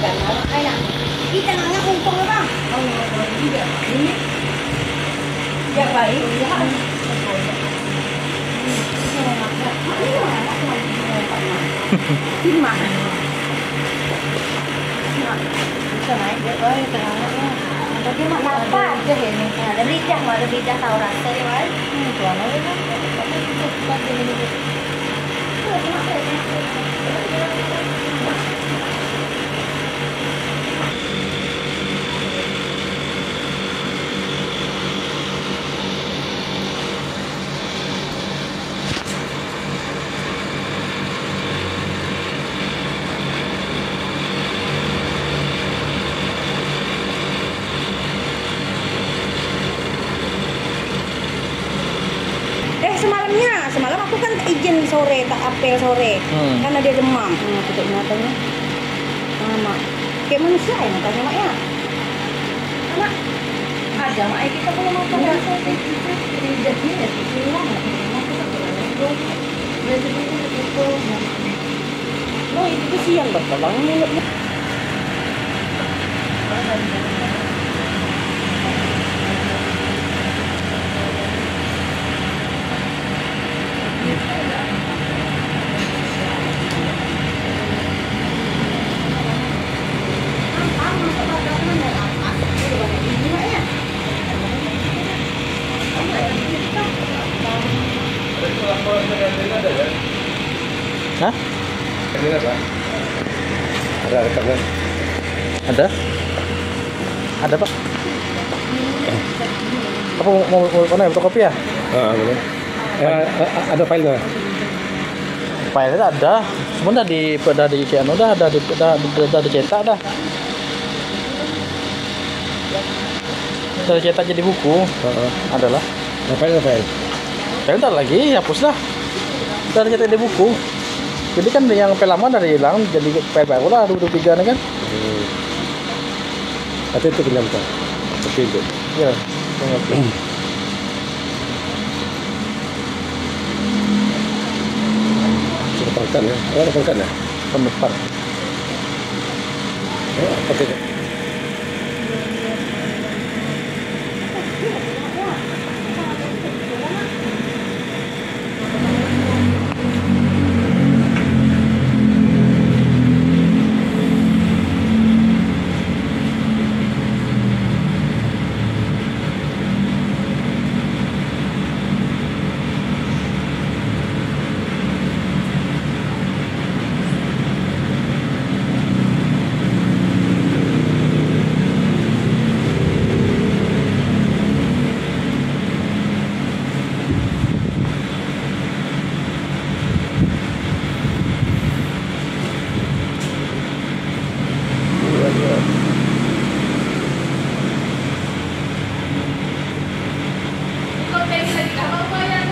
kan ay na kita nga nga kung kung ba oh tidak ini ya baik ya Lima. Bisa naik deh, boy. Tengah-tengah. Tapi mak apa aja ini? Ada lidah, ada lidah tahu rasa ya, boy. Hmm, tuan aja kan. Tapi itu bukan ini. Eh semalamnya, semalam aku kan izin sore, tak apel sore, Hmm. karena dia demam. Hmm, tutup matanya. Ah, mak. Kayak manusia ya matanya mak ya. Mak, ada mak kita kalau makan ya. Tidak dia, hilang. Oh, itu kesian bertolong mulutnya. Hah? Ini apa? Ada rekamnya. Ada? Ada pak? Apa mau mau mau mana ya fotokopi ya? Ah, boleh. Eh, eh, ada filenya. Filenya ada, semua udah di udah di dah, udah di udah, udah, dicetak dah. Udah dicetak jadi buku, Heeh. adalah. Nah, file apa file? Tapi ntar lagi hapus dah. Udah dicetak jadi buku. Jadi kan yang file lama dari hilang jadi file baru lah 23 nih kan. Hmm. Tapi itu pinjam kan? Tapi itu. Ngerti. Sudah pangkat ya. Oh, ada pangkat ya? Tahun depan. Oh, pakai itu.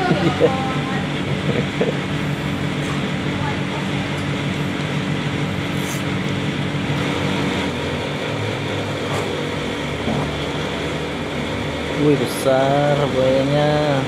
Wih besar buayanya.